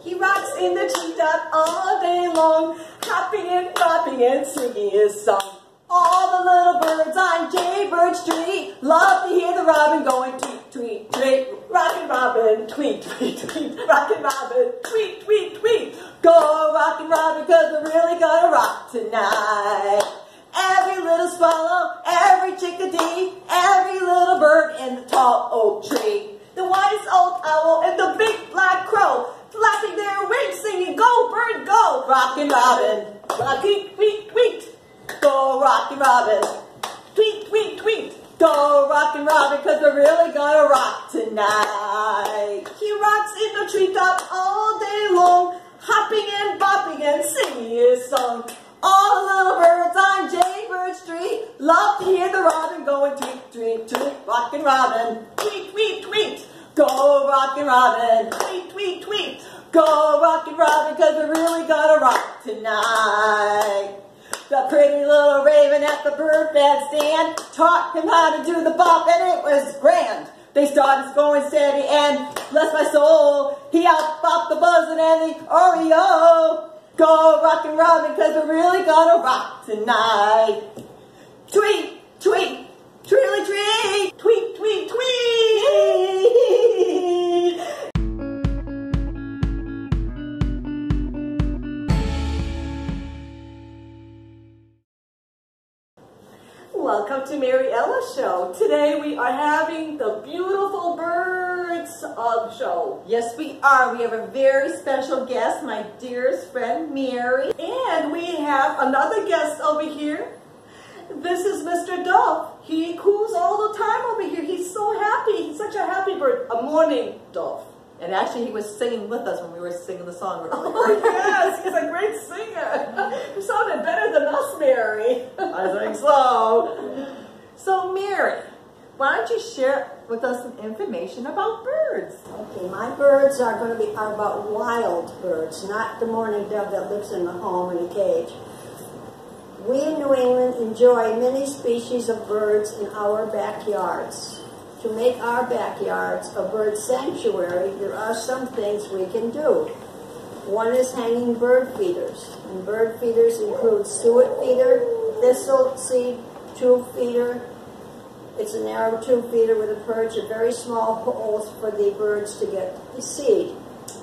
He rocks in the treetop all day long, hopping and bopping and singing his song. All the little birds on Jaybird Street love to hear the robin going tweet, tweet, tweet. Rockin' robin, tweet, tweet, tweet. Rockin' robin, tweet, tweet, tweet. Go rockin' robin, cause we're really gonna rock tonight. Every little swallow, every chickadee, every little bird in the tall oak tree. The wise old owl and the big black crow flapping their wings singing, go bird, go. Rockin' robin, rockin' tweet, tweet. Go rockin' robin, tweet, tweet, tweet. Go rockin' robin, cause we're really gonna rock tonight. He rocks in the treetop all day long, hopping and bopping and singing his song. All the little birds on Jaybird Street love to hear the robin going tweet, tweet, tweet. Rockin' robin, tweet, tweet, tweet. Go rockin' robin, tweet. Go rock and robin, cause we're really gotta rock tonight. The pretty little raven at the bird bandstand taught him how to do the bop, and it was grand. They started going steady, and bless my soul, he out bopped the buzzard and the oriole. Go rockin' robin, cause we're really gotta rock tonight. Tweet, tweet, tweetly tweet, tweet, tweet, tweet. Welcome to Merri Ella Show. Today we are having the beautiful birds of show. Yes, we are. We have a very special guest, my dearest friend Mary. And we have another guest over here. This is Mr. Dove. He coos all the time over here. He's so happy. He's such a happy bird. A mourning dove. And actually, he was singing with us when we were singing the song. Oh, oh, yes, he's a great singer. You sounded better than us, Mary. I think so. So, Mary, why don't you share with us some information about birds? Okay, my birds are going to be are about wild birds, not the mourning dove that lives in the home in a cage. We in New England enjoy many species of birds in our backyards. To make our backyards a bird sanctuary, there are some things we can do. One is hanging bird feeders, and bird feeders include suet feeder, thistle seed tube feeder. It's a narrow tube feeder with a perch of very small holes for the birds to get the seed.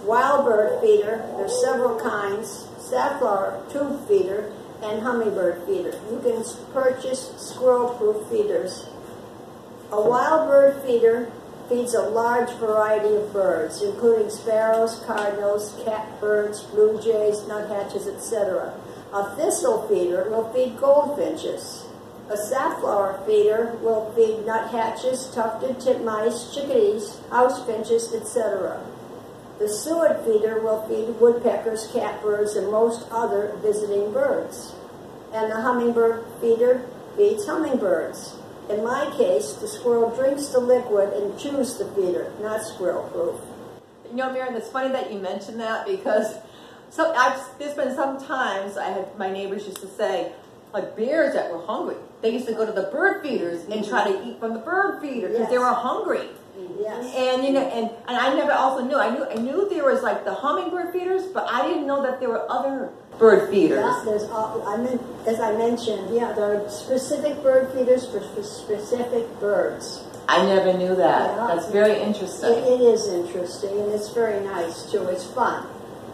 Wild bird feeder, there's several kinds, safflower tube feeder, and hummingbird feeder. You can purchase squirrel-proof feeders. A wild bird feeder feeds a large variety of birds, including sparrows, cardinals, catbirds, blue jays, nuthatches, etc. A thistle feeder will feed goldfinches. A safflower feeder will feed nuthatches, tufted titmice, chickadees, house finches, etc. The suet feeder will feed woodpeckers, catbirds, and most other visiting birds. And the hummingbird feeder feeds hummingbirds. In my case, the squirrel drinks the liquid and chews the feeder, not squirrel proof. You know, Mary, it's funny that you mentioned that because so I've, there's been some times I had my neighbors used to say, like bears that were hungry, they used to go to the bird feeders and try to eat from the bird feeder because they were hungry. Yes. And you know, and, and I never also knew. I knew I knew there was like the hummingbird feeders, but I didn't know that there were other bird feeders. Yeah, there's all, I mean, as I mentioned, yeah, there are specific bird feeders for specific birds. I never knew that. Yeah. That's very It, interesting. it is interesting and it's very nice too. It's fun.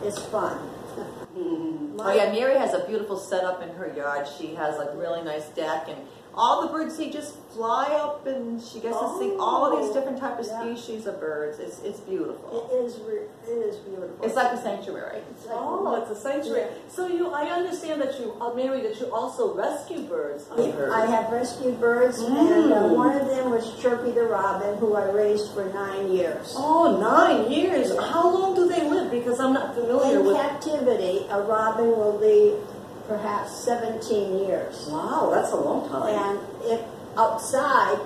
It's fun. Hmm. Oh yeah, Mary has a beautiful setup in her yard. She has like really nice deck and all the birds they just fly up and she gets to see all of these different type of Yeah. species of birds. It's it's beautiful. It is it is beautiful. It's like a sanctuary. It's like- Oh, it's a sanctuary. So you, I understand that you, uh, Mary, that you also rescue birds. I heard. I have rescued birds, and Mm. uh, one of them was Chirpy the robin, who I raised for nine years. Oh, nine years. How long do they live? Because I'm not familiar In with. captivity, a robin will live perhaps 17 years. Wow, that's a long time. And if outside,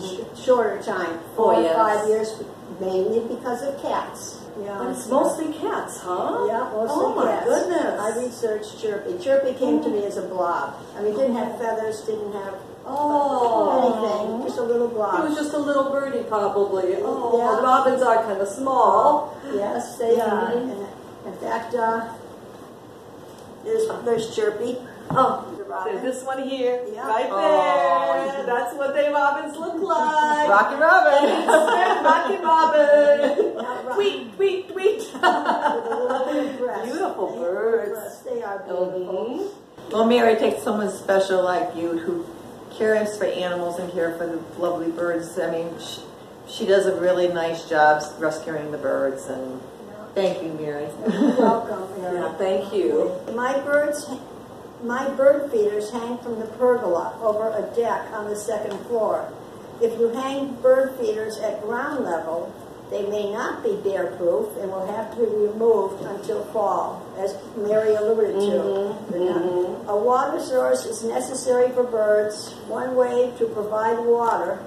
sh- shorter time, Oh, four or five years, mainly because of cats. Yeah, But it's mostly cats, huh? Yeah, mostly cats. Oh my cats. goodness. I researched Chirpy. Chirpy came to me as a blob. I mean, didn't have feathers, didn't have Oh. anything, just a little blob. was just a little birdie, probably. Oh, Yeah. robins are kind of small. Yes, they Yeah. are. And in fact, uh, there's, there's Chirpy. Oh, this one here, Yeah. right Oh, there. yeah. That's what they robins look like. Rocky Robin. Rocky Robin. Robin. tweet, tweet, tweet. With a little bit of breast. Beautiful birds. They are beautiful. Mhm. Well, Mary takes someone special like you who cares for animals and care for the lovely birds. I mean, she, she does a really nice job rescuing the birds. And thank you, Mary. You're welcome. Mary. Yeah, thank you. My birds, my bird feeders hang from the pergola over a deck on the second floor. If you hang bird feeders at ground level, they may not be bear-proof and will have to be removed until fall, as Mary alluded to. Mm-hmm, They're not- mm-hmm. A water source is necessary for birds. One way to provide water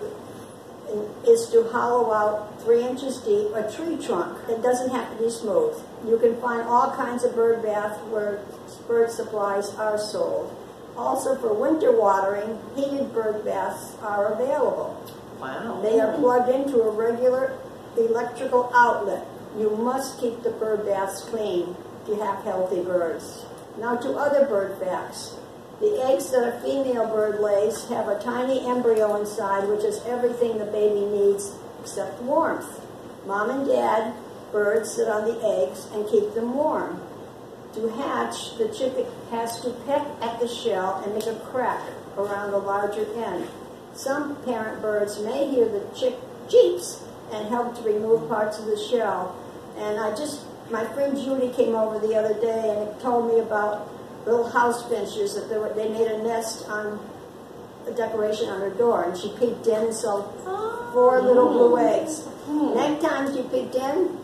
is to hollow out three inches deep a tree trunk. It doesn't have to be smooth. You can find all kinds of bird bath where bird supplies are sold. Also for winter watering, heated bird baths are available. Wow. They are plugged into a regular electrical outlet. You must keep the bird baths clean to have healthy birds. Now to other bird facts. The eggs that a female bird lays have a tiny embryo inside which is everything the baby needs except warmth. Mom and dad birds sit on the eggs and keep them warm. To hatch, the chick has to peck at the shell and make a crack around the larger end. Some parent birds may hear the chick cheeps and help to remove parts of the shell. And I just, my friend Judy came over the other day and told me about little house finches that they, were, they made a nest on a decoration on her door, and she peeked in and saw four oh. little blue eggs. Hmm. Next time she peeked in,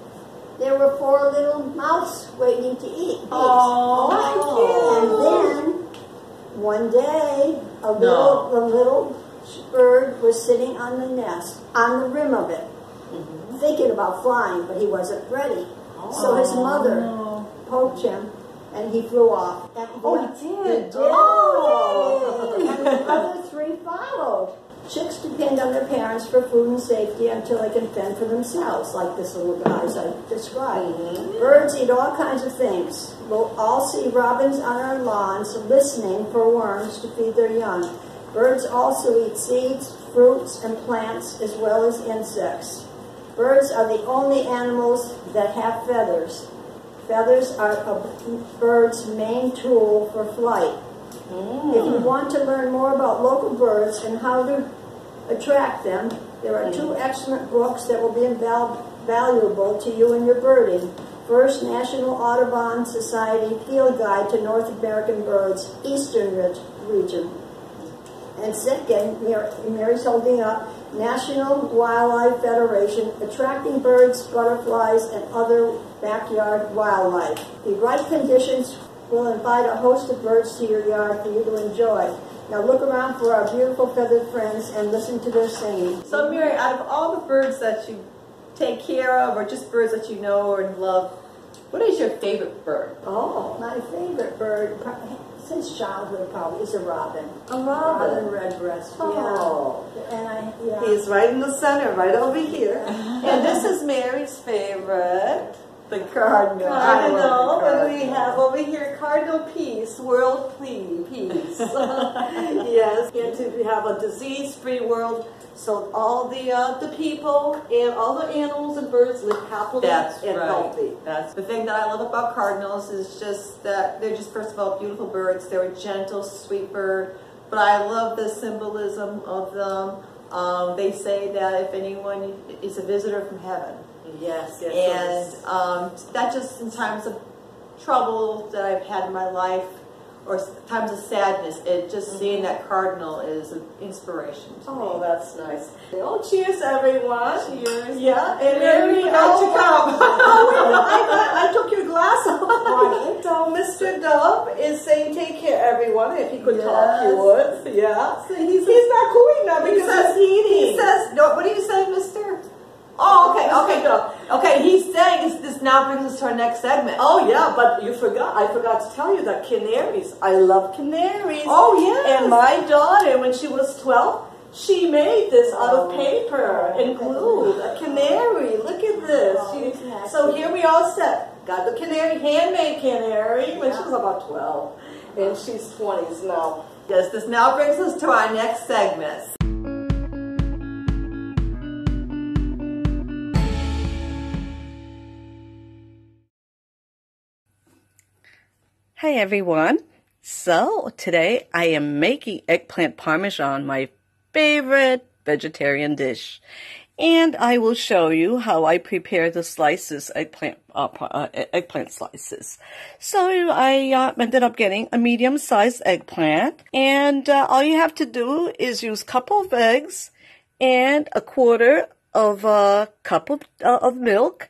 there were four little mouths waiting to eat. eggs. Oh, oh And then one day, a little, the little bird was sitting on the nest, on the rim of it, mm-hmm. thinking about flying, but he wasn't ready. so his mother oh, poked him, and he flew off. And Oh, he did? He oh. did. Oh. And the other three followed. Chicks depend on their parents for food and safety until they can fend for themselves, like this little guy as I described. Mm-hmm. Birds eat all kinds of things. We'll all see robins on our lawns listening for worms to feed their young. Birds also eat seeds, fruits, and plants, as well as insects. Birds are the only animals that have feathers. Feathers are a bird's main tool for flight. If you mm. want to learn more about local birds and how to attract them, there are two mm. excellent books that will be inval- valuable to you in your birding. First, National Audubon Society Field Guide to North American Birds, Eastern Region. And second, Mar- Mary's holding up National Wildlife Federation, attracting birds, butterflies, and other backyard wildlife. The right conditions will invite a host of birds to your yard for you to enjoy. Now look around for our beautiful feathered friends and listen to their singing. So, Mary, out of all the birds that you take care of, or just birds that you know or love, what is your favorite bird? Oh, My favorite bird, since childhood probably, is a robin. a Robin robin. redbreast, Oh. yeah. And I, yeah. He's right in the center, right over here. and this is Mary's favorite. The cardinal. Cardinal, and we have over here Cardinal Peace, World Clean Peace. yes, and to have a disease-free world, so all the uh, the people and all the animals and birds live happily That's and right. healthy. That's the thing that I love about cardinals is just that they're just first of all beautiful birds. They're a gentle, sweet bird, but I love the symbolism of them. Um, they say that if anyone is a visitor from heaven, Yes, yes, and yes. um, that just in times of trouble that I've had in my life or times of sadness, it just seeing that cardinal is an inspiration to Oh, me. that's nice. Oh, cheers, everyone. Cheers. Yeah, and Mary, forgot oh, your cup. oh, I, got, I took your glass off. so Mr. Dove is saying take care, everyone. If he could talk, he would. Yeah. he's, he's not cooling now because says, he's eating. he says, no, what do you say, mister? Oh, okay, okay. Okay, he's saying this, this now brings us to our next segment. Oh yeah, but you forgot. I forgot to tell you that canaries. I love canaries. Oh, yes. And my daughter, when she was twelve, she made this out of paper and glue. A canary. Look at this. Oh, She- so here we all set. Got the canary, handmade canary, when she was about twelve, and she's twenties now. Yes, this now brings us to our next segment. Hi everyone. So today I am making eggplant parmesan, my favorite vegetarian dish. And I will show you how I prepare the slices, eggplant, uh, uh, eggplant slices. So I uh, ended up getting a medium-sized eggplant, and uh, all you have to do is use a couple of eggs and a quarter of a cup of, uh, of milk,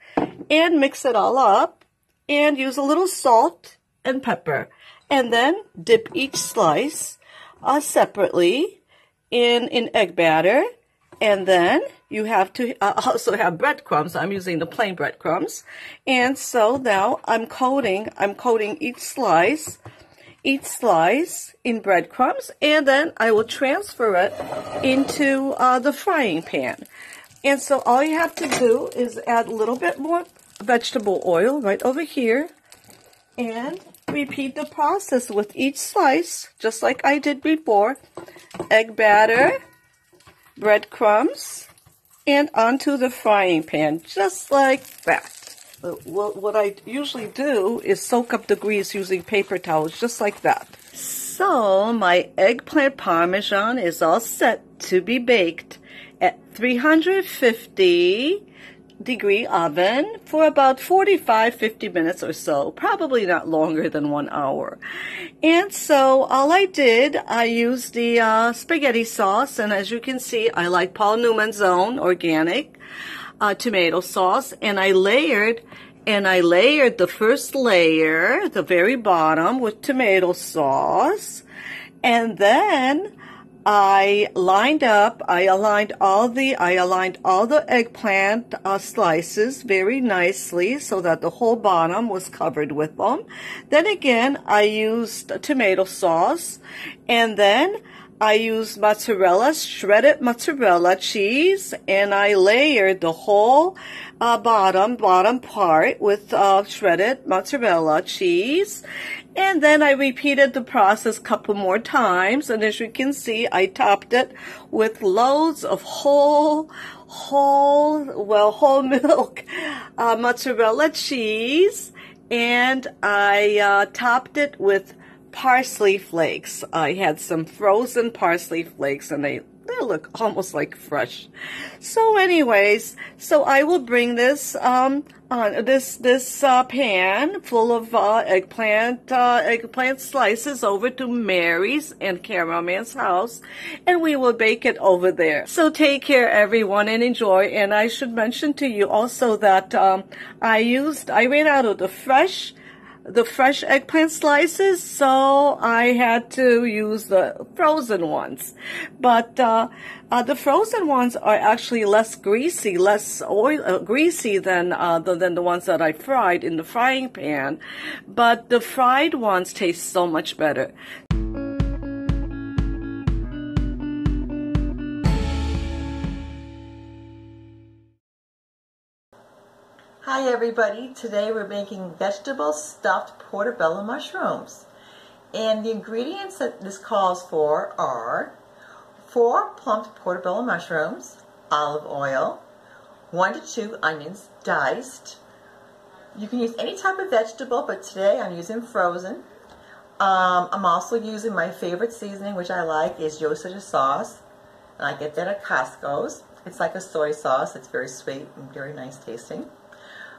and mix it all up, and use a little salt and pepper, and then dip each slice uh, separately in in egg batter, and then you have to uh, also have breadcrumbs. I'm using the plain breadcrumbs, and so now I'm coating. I'm coating each slice, each slice in breadcrumbs, and then I will transfer it into uh, the frying pan. And so all you have to do is add a little bit more vegetable oil right over here and repeat the process with each slice, just like I did before. Egg batter, breadcrumbs, and onto the frying pan, just like that. What I usually do is soak up the grease using paper towels, just like that. So my eggplant parmesan is all set to be baked at 350 degree oven for about 45 50 minutes or so probably not longer than one hour. And so all i did i used the uh, spaghetti sauce and as you can see i like paul newman's own organic uh, tomato sauce and i layered and i layered the first layer the very bottom with tomato sauce. And then I lined up, I aligned all the, I aligned all the eggplant uh, slices very nicely so that the whole bottom was covered with them. Then again, I used tomato sauce and then I used mozzarella, shredded mozzarella cheese, and I layered the whole uh, bottom, bottom part with uh, shredded mozzarella cheese. And then I repeated the process a couple more times. And as you can see, I topped it with loads of whole, whole, well, whole milk uh, mozzarella cheese. And I uh, topped it with parsley flakes. I had some frozen parsley flakes and they they look almost like fresh. So anyways, so I will bring this um on this this uh, pan full of uh, eggplant uh, eggplant slices over to Mary's and Caramel's house, and we will bake it over there. So take care, everyone, and enjoy. And I should mention to you also that um, I used I ran out of the fresh the fresh eggplant slices, so I had to use the frozen ones. But uh, uh, the frozen ones are actually less greasy, less oil uh, greasy than uh, the, than the ones that I fried in the frying pan. But the fried ones taste so much better. Hi everybody, today we're making vegetable stuffed portobello mushrooms. And the ingredients that this calls for are 4 plumped portobello mushrooms, olive oil, 1 to 2 onions diced. You can use any type of vegetable, but today I'm using frozen. Um, I'm also using my favorite seasoning, which I like, is Yoshida sauce. And I get that at Costco's. It's like a soy sauce. It's very sweet and very nice tasting.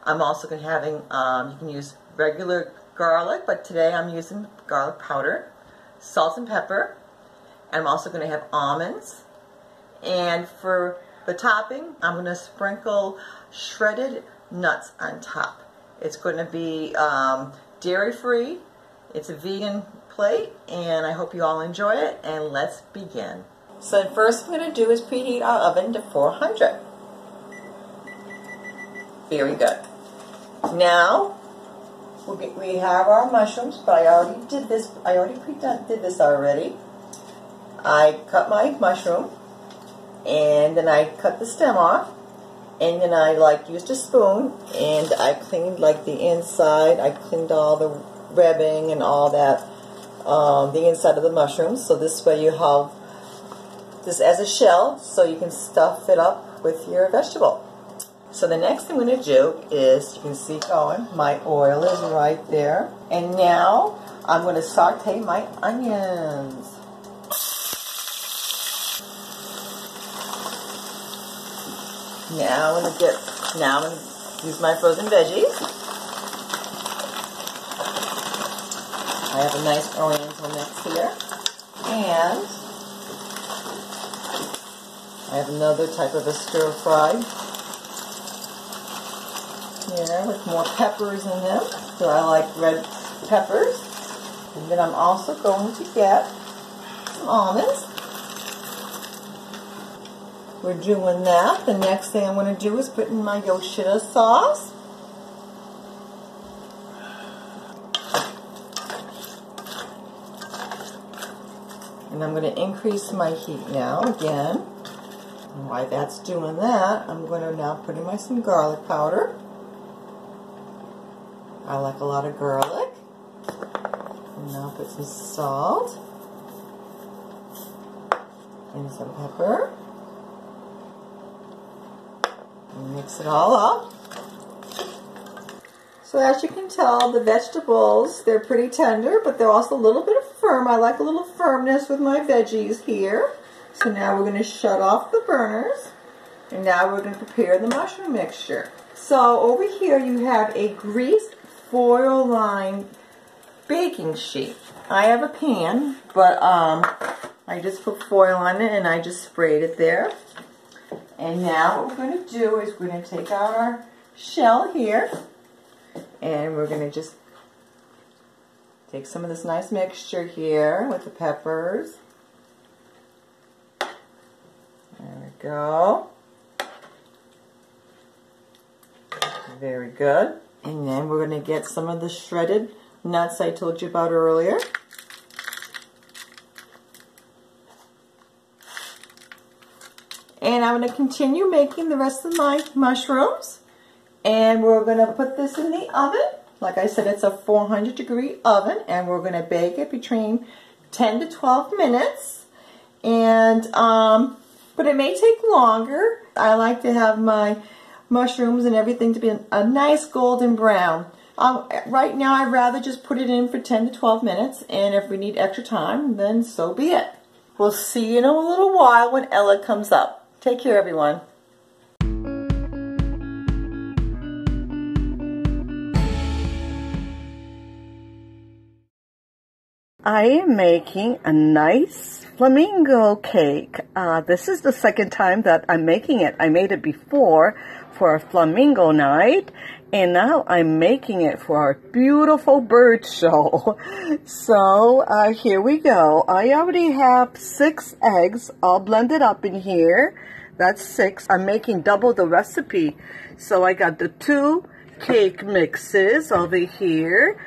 I'm also going to having, um, you can use regular garlic, but today I'm using garlic powder, salt and pepper. I'm also going to have almonds. And for the topping, I'm going to sprinkle shredded nuts on top. It's going to be um, dairy-free. It's a vegan plate, and I hope you all enjoy it, and let's begin. So the first we're going to do is preheat our oven to 400. Very good. Now, we have our mushrooms, but I already did this. I already pre-did this already. I cut my mushroom, and then I cut the stem off, and then I like used a spoon, and I cleaned like the inside. I cleaned all the webbing and all that, um, the inside of the mushrooms. So this way you have this as a shell, so you can stuff it up with your vegetable. So the next thing I'm going to do is, you can see oh, going, my oil is right there. And now I'm going to saute my onions. Now I'm going to get, now I'm going to use my frozen veggies. I have a nice oriental mix here. And I have another type of a stir fry with more peppers in them. So I like red peppers. And then I'm also going to get some almonds. We're doing that. The next thing I'm going to do is put in my Yoshida sauce. And I'm going to increase my heat now again. And while that's doing that, I'm going to now put in my some garlic powder. I like a lot of garlic. And now put some salt. And some pepper. And mix it all up. So as you can tell, the vegetables, they're pretty tender, but they're also a little bit of firm. I like a little firmness with my veggies here. So now we're going to shut off the burners. And now we're going to prepare the mushroom mixture. So over here you have a greased foil lined baking sheet. I have a pan, but um, I just put foil on it and I just sprayed it there. And now what we're going to do is we're going to take out our shell here and we're going to just take some of this nice mixture here with the peppers. There we go. Very good. And then we're going to get some of the shredded nuts I told you about earlier. And I'm going to continue making the rest of my mushrooms. And we're going to put this in the oven. Like I said, it's a 400 degree oven. And we're going to bake it between 10 to 12 minutes. And, um, but it may take longer. I like to have my mushrooms and everything to be a nice golden brown. Um, right now, I'd rather just put it in for 10 to 12 minutes, and if we need extra time, then so be it. We'll see you in a little while when Ella comes up. Take care, everyone. I am making a nice flamingo cake. Uh, this is the second time that I'm making it. I made it before for a flamingo night and now I'm making it for our beautiful bird show. So uh, here we go. I already have six eggs all blended up in here. That's six. I'm making double the recipe. So I got the two cake mixes over here.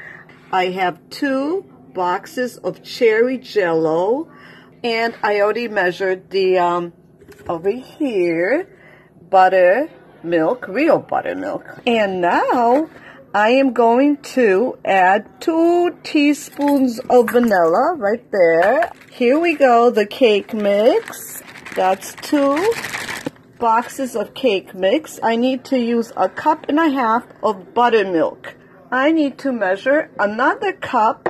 I have two boxes of cherry jello and I already measured the um, over here butter milk, real buttermilk. And now I am going to add two teaspoons of vanilla right there. Here we go, the cake mix. That's two boxes of cake mix. I need to use a cup and a half of buttermilk. I need to measure another cup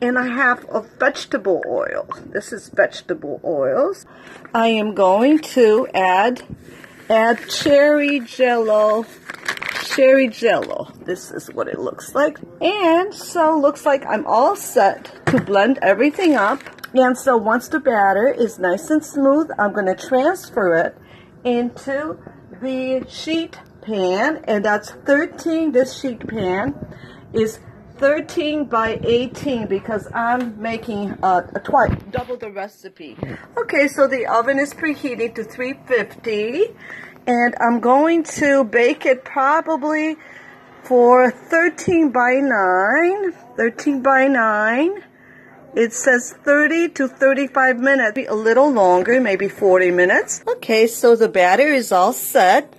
and a half of vegetable oil. This is vegetable oils. I am going to add add cherry jello cherry jello this is what it looks like and so looks like I'm all set to blend everything up and so once the batter is nice and smooth I'm going to transfer it into the sheet pan and that's 13 this sheet pan is 13 by 18 because I'm making uh, a twice, double the recipe. Okay, so the oven is preheated to 350 And I'm going to bake it probably for 13 by 9. 13 by 9. It says 30 to 35 minutes, a little longer, maybe 40 minutes. Okay, so the batter is all set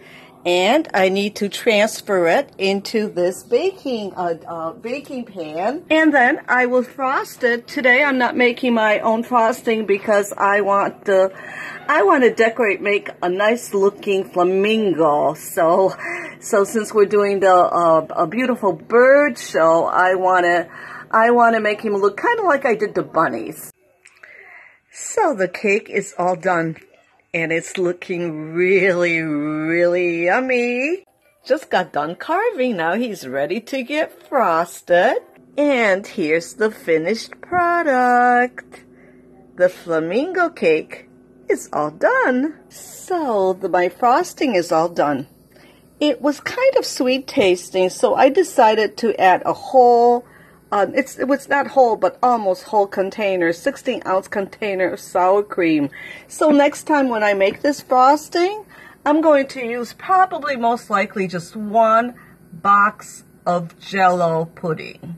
and I need to transfer it into this baking uh, uh, baking pan and then I will frost it. Today I'm not making my own frosting because I want to I want to decorate make a nice looking flamingo. So so since we're doing the uh, a beautiful bird show, I want to I want to make him look kind of like I did the bunnies. So the cake is all done and it's looking really, really yummy. Just got done carving. Now he's ready to get frosted. And here's the finished product. The flamingo cake is all done. So the, my frosting is all done. It was kind of sweet tasting, so I decided to add a whole um, it's it was not whole, but almost whole container, 16 ounce container of sour cream. So next time when I make this frosting, I'm going to use probably most likely just one box of jello pudding.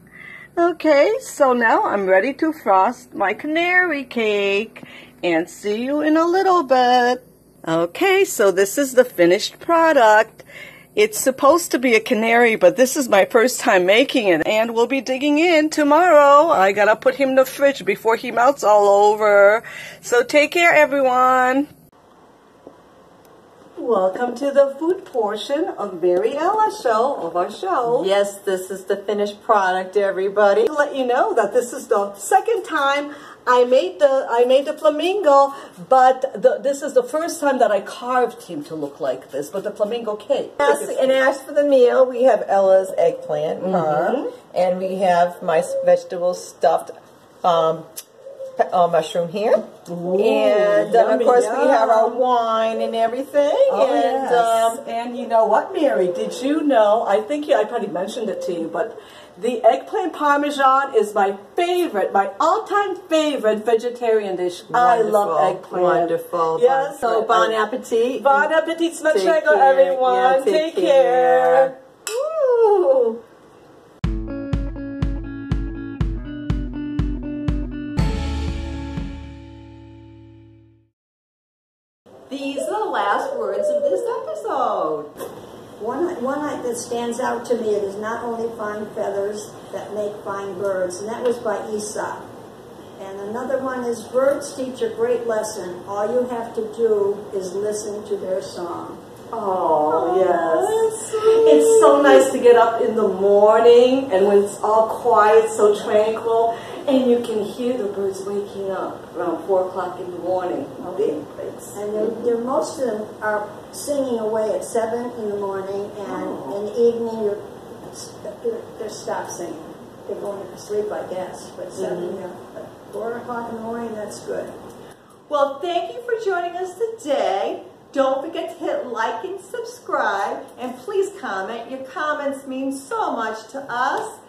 Okay, so now I'm ready to frost my canary cake and see you in a little bit. Okay, so this is the finished product. It's supposed to be a canary, but this is my first time making it, and we'll be digging in tomorrow. I gotta put him in the fridge before he melts all over. So take care, everyone. Welcome to the food portion of Merri Ella show of our show. Yes, this is the finished product, everybody. To let you know that this is the second time I made the I made the flamingo, but the, this is the first time that I carved him to look like this. But the flamingo cake. Yes, and as for the meal, we have Ella's eggplant mm -hmm. and we have my vegetables stuffed um, uh, mushroom here, Ooh, and yummy, of course yum. we have our wine and everything. Oh, and yes. um, and you know what, Mary? Did you know? I think you, I probably mentioned it to you, but the eggplant parmesan is my favorite, my all-time favorite vegetarian dish. Wonderful, I love eggplant. Wonderful. Yes. So bon appetit. Bon appetit, smacznego, everyone. Yeah, take, take, care. care. These that stands out to me, it is not only fine feathers that make fine birds, and that was by Aesop. And another one is birds teach a great lesson. All you have to do is listen to their song. Oh, yes. It's so nice to get up in the morning and when it's all quiet, so tranquil, and you can hear the birds waking up around 4 o'clock in the morning. Okay. And they're, they're, most of them are singing away at 7 in the morning, and oh. in the evening they're, they're singing. They're going to sleep, I guess, but 7, mm -hmm. but 4 o'clock in the morning, that's good. Well, thank you for joining us today. Don't forget to hit like and subscribe, and please comment. Your comments mean so much to us.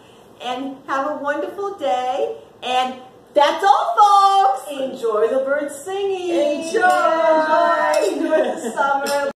And have a wonderful day, and that's all, folks. Enjoy the birds singing. Enjoy. Enjoy the summer.